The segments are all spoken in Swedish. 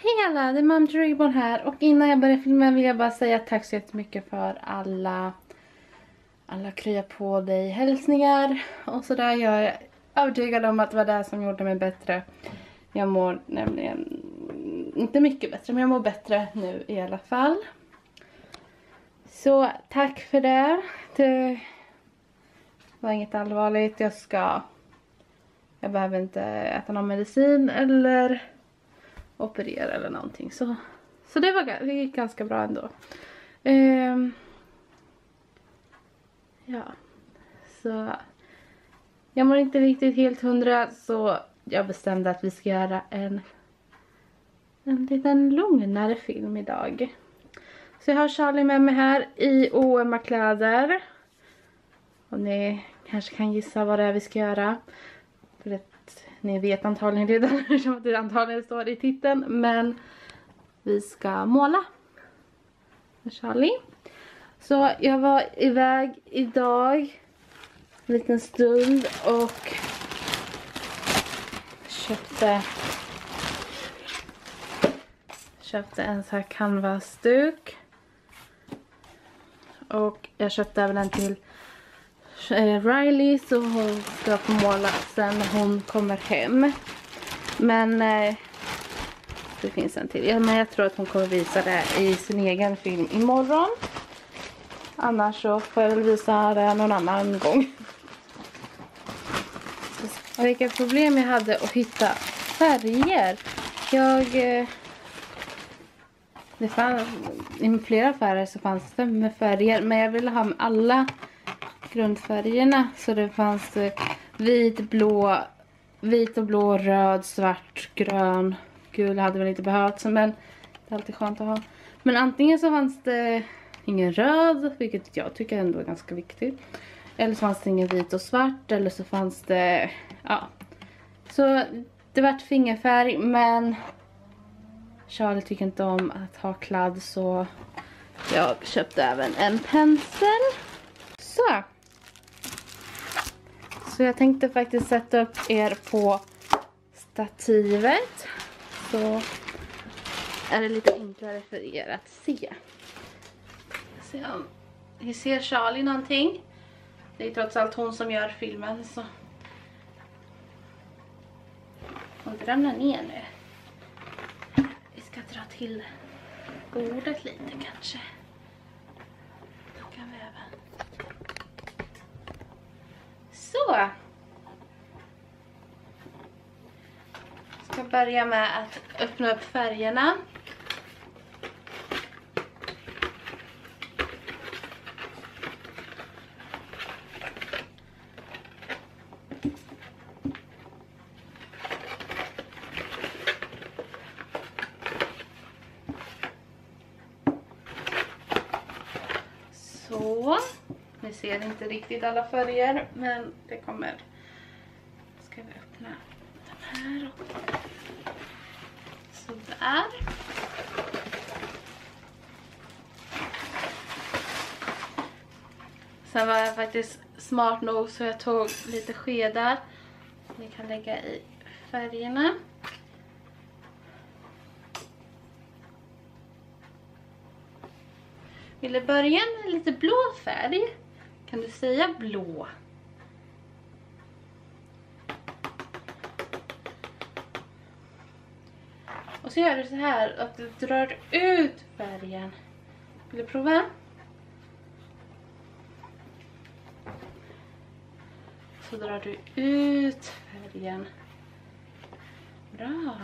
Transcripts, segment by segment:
Hej alla, det är Mam Reborn här och innan jag börjar filmen vill jag bara säga tack så jättemycket för alla alla krya på dig hälsningar och sådär. Jag är övertygad om att det var det som gjorde mig bättre. Jag mår nämligen inte mycket bättre men jag mår bättre nu i alla fall. Så tack för det. Det var inget allvarligt. Jag ska... Jag behöver inte äta någon medicin eller operera eller någonting. Så, så det, var, det gick ganska bra ändå. Um, ja, så jag mår inte riktigt helt hundra så jag bestämde att vi ska göra en en liten lugnare film idag. Så jag har Charlie med mig här i OMA kläder. Och ni kanske kan gissa vad det är vi ska göra. För det ni vet antagligen redan eftersom det antagligen står i titeln. Men vi ska måla. Med Charlie. Så jag var iväg idag. En liten stund och köpte köpte en sån här canvas-duk. Och jag köpte även en till eh, Riley så hon ska få måla sen när hon kommer hem. Men eh, det finns en till. Ja, men jag tror att hon kommer visa det i sin egen film imorgon. Annars så får jag väl visa det någon annan gång. Och vilka problem jag hade att hitta färger. Jag... Eh, det fanns, I flera affärer så fanns det med färger. Men jag ville ha med alla grundfärgerna. Så det fanns eh, vit, blå, vit och blå, röd, svart, grön. Gul hade väl inte behövts men det är alltid skönt att ha. Men antingen så fanns det ingen röd, vilket jag tycker ändå är ganska viktigt. Eller så fanns det ingen vit och svart, eller så fanns det, ja. Så det vart fingerfärg, men Charlie tycker inte om att ha kladd så jag köpte även en pensel. Så. Så jag tänkte faktiskt sätta upp er på stativet. Så är det lite enklare för er att se. Se om ni ser Charlie någonting. Det är trots allt hon som gör filmen så. Hon inte ramla ner nu. Vi ska dra till bordet lite kanske. Då kan vi även. Så. ska börja med att öppna upp färgerna. Så. Ni ser inte riktigt alla färger men det kommer. Ska vi öppna den här. Sådär. Sen var jag faktiskt smart nog så jag tog lite skedar. Ni kan lägga i färgerna. Vill du börja med lite blå färg? Kan du säga blå? Och så gör du så här att du drar ut färgen. Vill du prova? Så drar du ut färgen. Bra.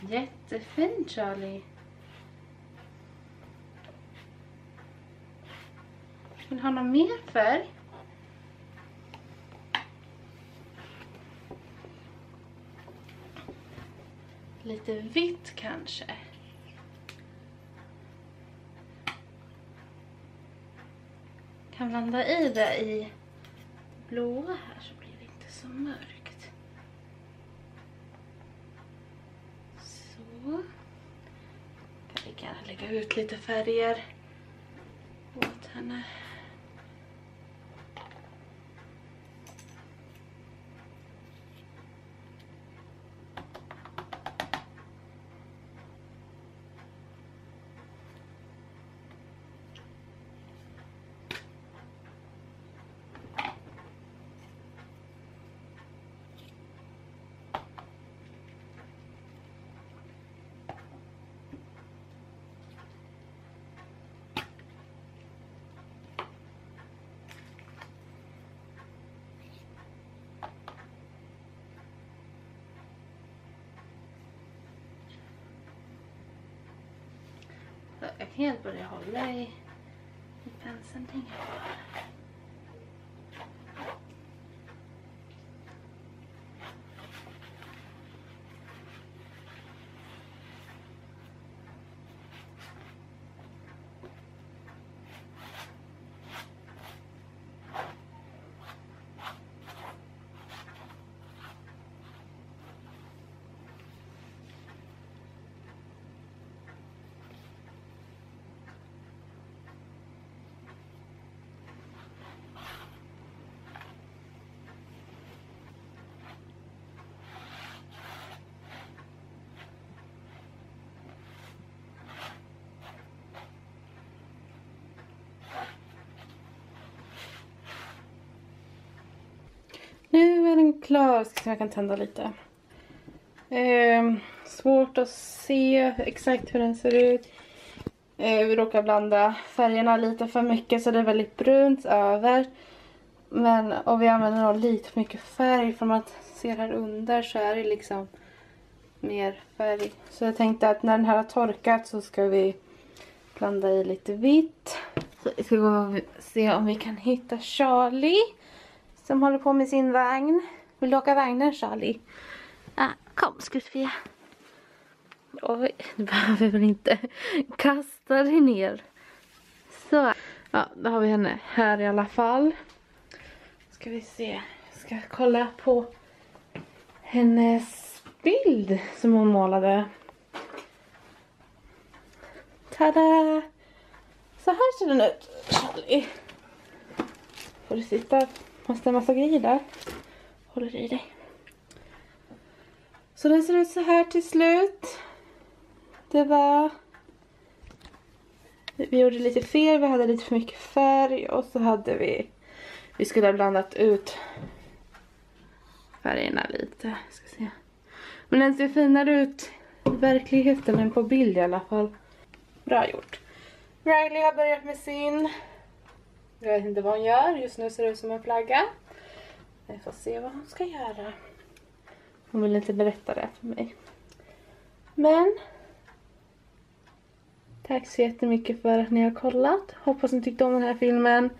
Jättefint Charlie. Vill ha någon mer färg? Lite vitt kanske. Kan blanda i det i blåa här så blir det inte så mörkt. Så. Kan vi gärna lägga ut lite färger åt henne. Helt börjar hålla i, i penseln. tänker jag den klar. Ska se om jag kan tända lite. Eh, svårt att se exakt hur den ser ut. Eh, vi råkar blanda färgerna lite för mycket så det är väldigt brunt över. Men, och vi använder nog lite för mycket färg. För man ser här under så är det liksom mer färg. Så jag tänkte att när den här har torkat så ska vi blanda i lite vitt. Så vi ska gå och se om vi kan hitta Charlie som håller på med sin vagn. Vill du åka vagnen Charlie? Ah, kom Sofia. Oj, du behöver väl inte kasta dig ner. Så, ja, då har vi henne här i alla fall. Ska vi se, jag ska kolla på hennes bild som hon målade. Tada! Så här ser den ut, Charlie. Får du sitta Måste en massa grejer där. Håller i dig. Så den ser ut så här till slut. Det var... Vi gjorde lite fel, vi hade lite för mycket färg och så hade vi... Vi skulle ha blandat ut färgerna lite. Ska se. Men den ser finare ut i verkligheten än på bild i alla fall. Bra gjort. Riley har börjat med sin jag vet inte vad hon gör. Just nu ser det ut som en flagga. Vi får se vad hon ska göra. Hon vill inte berätta det för mig. Men. Tack så jättemycket för att ni har kollat. Hoppas ni tyckte om den här filmen.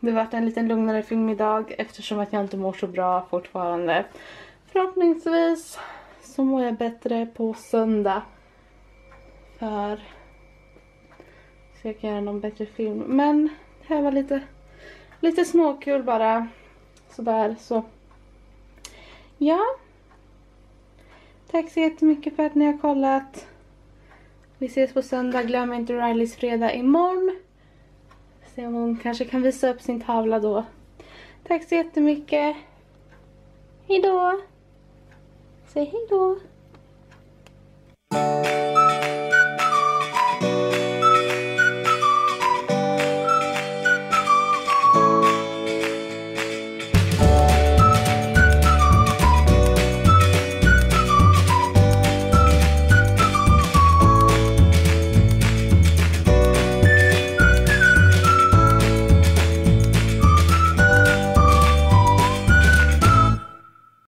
Det var en lite lugnare film idag eftersom att jag inte mår så bra fortfarande. Förhoppningsvis så mår jag bättre på söndag. För så jag kan göra någon bättre film. Men det här var lite, lite småkul bara. Sådär så. Ja. Tack så jättemycket för att ni har kollat. Vi ses på söndag. Glöm inte Rileys fredag imorgon. Se om hon kanske kan visa upp sin tavla då. Tack så jättemycket. Hejdå. Säg hejdå.